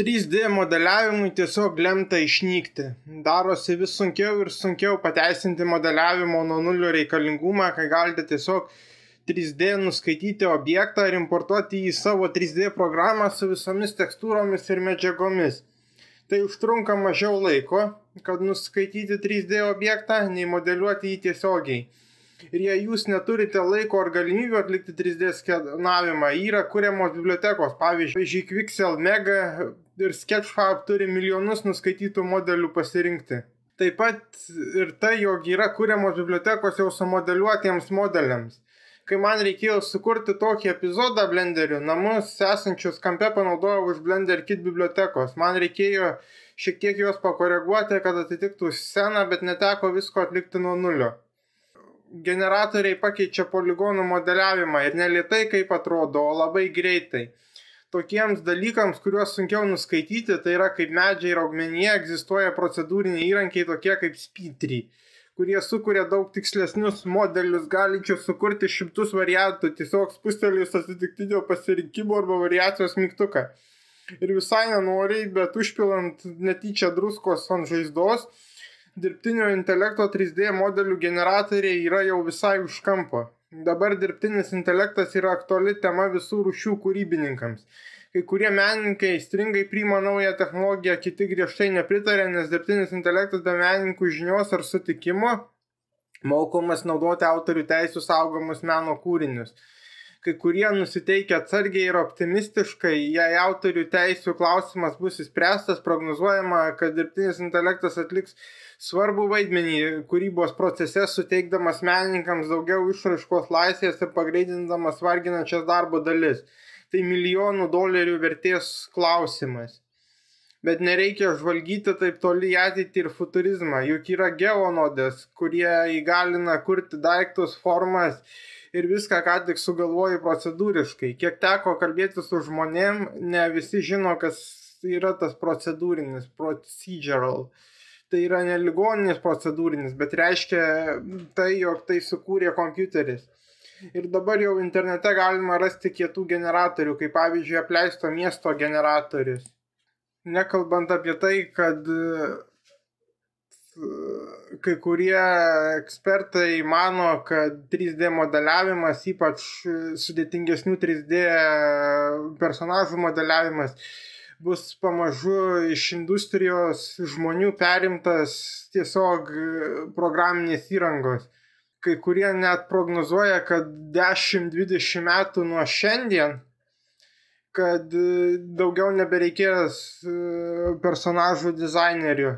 3D modeliavimui tiesiog lemta išnykti. Darosi vis sunkiau ir sunkiau pateisinti modeliavimo nuo nulio reikalingumą, kai galite tiesiog 3D nuskaityti objektą ir importuoti į savo 3D programą su visomis tekstūromis ir medžiagomis. Tai užtrunka mažiau laiko, kad nuskaityti 3D objektą, nei modeliuoti jį tiesiogiai. Ir jei jūs neturite laiko ar galimybių atlikti 3D skenavimą, yra kuriamos bibliotekos, pavyzdžiui, Quixel Mega ir Sketchfab turi milijonus nuskaitytų modelių pasirinkti. Taip pat ir tai, jog yra kuriamos bibliotekos jau sumodeliuotiems modeliams. Kai man reikėjo sukurti tokį epizodą Blenderiu, namus esančius kampe panaudojau iš Blender Kit bibliotekos. Man reikėjo šiek tiek juos pakoreguoti, kad atitiktų sceną, bet neteko visko atlikti nuo nulio generatoriai pakeičia poligonų modeliavimą ir ne lietai kaip atrodo, o labai greitai. Tokiems dalykams, kuriuos sunkiau nuskaityti, tai yra kaip medžiai ir augmenyje egzistuoja procedūriniai įrankiai tokie kaip spytry, kurie sukuria daug tikslesnius modelius, galinčius sukurti šimtus variantų, tiesiog spustelėjus atsitiktinio pasirinkimo arba variacijos mygtuką. Ir visai nenoriai, bet užpilant netyčia druskos ant žaizdos, dirbtinio intelekto 3D modelių generatoriai yra jau visai už kampo. Dabar dirbtinis intelektas yra aktuali tema visų rušių kūrybininkams. Kai kurie menininkai stringai priima naują technologiją, kiti griežtai nepritarė, nes dirbtinis intelektas be menininkų žinios ar sutikimo mokomas naudoti autorių teisų saugomus meno kūrinius kai kurie nusiteikę atsargiai ir optimistiškai, jei autorių teisų klausimas bus įspręstas, prognozuojama, kad dirbtinis intelektas atliks svarbu vaidmenį kūrybos procese, suteikdamas menininkams daugiau išraiškos laisvės ir pagreidindamas varginančias darbo dalis. Tai milijonų dolerių vertės klausimas. Bet nereikia žvalgyti taip toli į ateitį ir futurizmą, juk yra geonodės, kurie įgalina kurti daiktus, formas ir viską ką tik sugalvoji procedūriškai. Kiek teko kalbėti su žmonėm, ne visi žino, kas yra tas procedūrinis, procedural. Tai yra ne ligoninis procedūrinis, bet reiškia tai, jog tai sukūrė kompiuteris. Ir dabar jau internete galima rasti kietų generatorių, kaip pavyzdžiui apleisto miesto generatorius. Nekalbant apie tai, kad kai kurie ekspertai mano, kad 3D modeliavimas, ypač sudėtingesnių 3D personažų modeliavimas, bus pamažu iš industrijos žmonių perimtas tiesiog programinės įrangos. Kai kurie net prognozuoja, kad 10-20 metų nuo šiandien kad daugiau nebereikės personažų dizainerių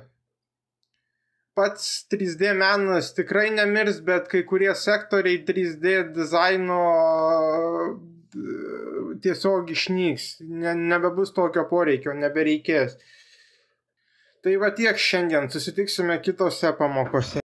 pats 3D menas tikrai nemirs, bet kai kurie sektoriai 3D dizaino tiesiog išnyks, ne, nebebus tokio poreikio, nebereikės. Tai va tiek šiandien, susitiksime kitose pamokose.